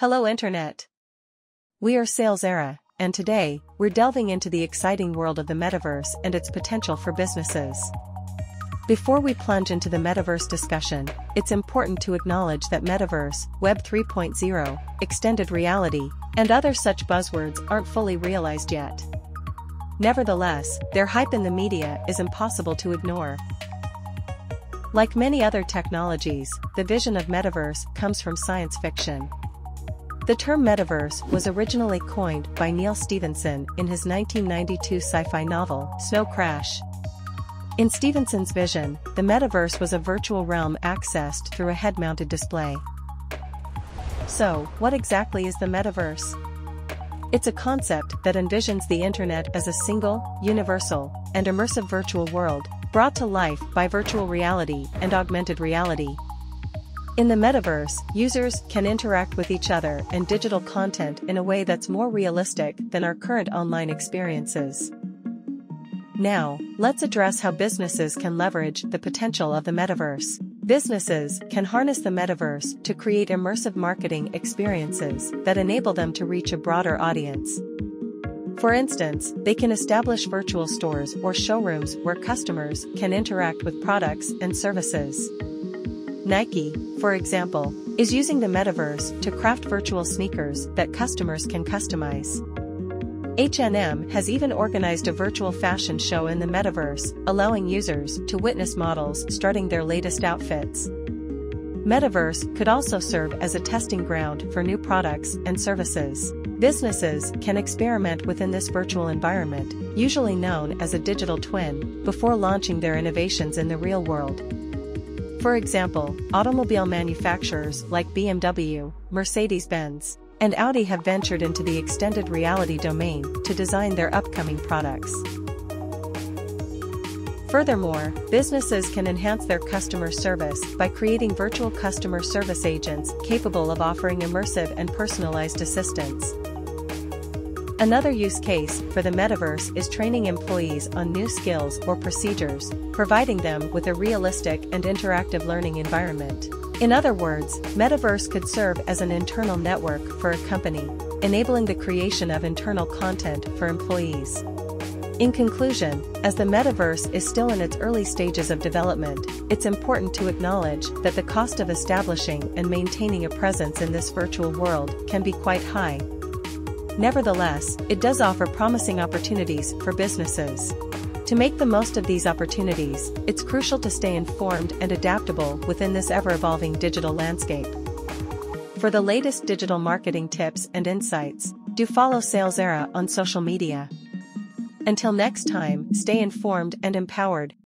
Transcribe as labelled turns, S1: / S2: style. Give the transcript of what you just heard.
S1: Hello Internet! We are SalesEra, and today, we're delving into the exciting world of the metaverse and its potential for businesses. Before we plunge into the metaverse discussion, it's important to acknowledge that metaverse, Web 3.0, extended reality, and other such buzzwords aren't fully realized yet. Nevertheless, their hype in the media is impossible to ignore. Like many other technologies, the vision of metaverse comes from science fiction. The term metaverse was originally coined by Neal Stephenson in his 1992 sci-fi novel, Snow Crash. In Stephenson's vision, the metaverse was a virtual realm accessed through a head-mounted display. So, what exactly is the metaverse? It's a concept that envisions the internet as a single, universal, and immersive virtual world, brought to life by virtual reality and augmented reality. In the metaverse, users can interact with each other and digital content in a way that's more realistic than our current online experiences. Now, let's address how businesses can leverage the potential of the metaverse. Businesses can harness the metaverse to create immersive marketing experiences that enable them to reach a broader audience. For instance, they can establish virtual stores or showrooms where customers can interact with products and services. Nike, for example, is using the metaverse to craft virtual sneakers that customers can customize. H&M has even organized a virtual fashion show in the metaverse, allowing users to witness models starting their latest outfits. Metaverse could also serve as a testing ground for new products and services. Businesses can experiment within this virtual environment, usually known as a digital twin, before launching their innovations in the real world. For example, automobile manufacturers like BMW, Mercedes-Benz, and Audi have ventured into the extended reality domain to design their upcoming products. Furthermore, businesses can enhance their customer service by creating virtual customer service agents capable of offering immersive and personalized assistance. Another use case for the metaverse is training employees on new skills or procedures, providing them with a realistic and interactive learning environment. In other words, metaverse could serve as an internal network for a company, enabling the creation of internal content for employees. In conclusion, as the metaverse is still in its early stages of development, it's important to acknowledge that the cost of establishing and maintaining a presence in this virtual world can be quite high, Nevertheless, it does offer promising opportunities for businesses. To make the most of these opportunities, it's crucial to stay informed and adaptable within this ever-evolving digital landscape. For the latest digital marketing tips and insights, do follow SalesEra on social media. Until next time, stay informed and empowered.